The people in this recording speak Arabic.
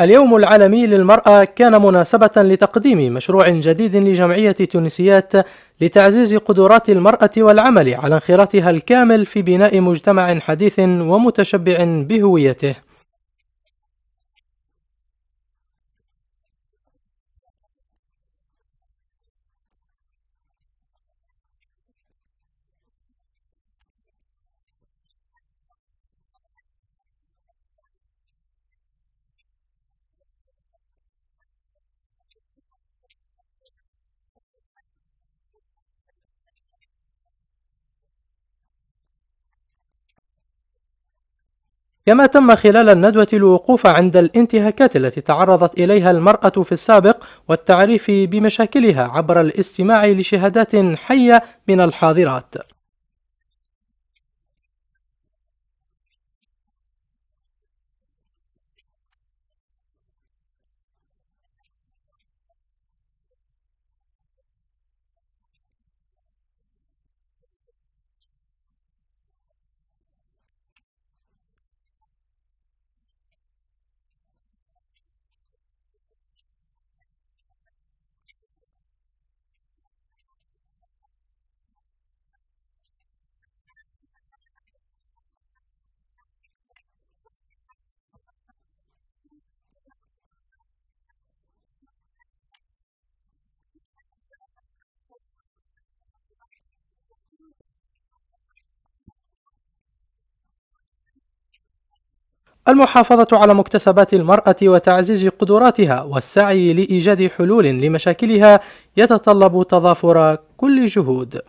اليوم العالمي للمرأة كان مناسبة لتقديم مشروع جديد لجمعية تونسيات لتعزيز قدرات المرأة والعمل على انخراطها الكامل في بناء مجتمع حديث ومتشبع بهويته. كما تم خلال الندوة الوقوف عند الانتهاكات التي تعرضت إليها المرأة في السابق والتعريف بمشاكلها عبر الاستماع لشهادات حية من الحاضرات. المحافظة على مكتسبات المرأة وتعزيز قدراتها والسعي لإيجاد حلول لمشاكلها يتطلب تضافر كل جهود.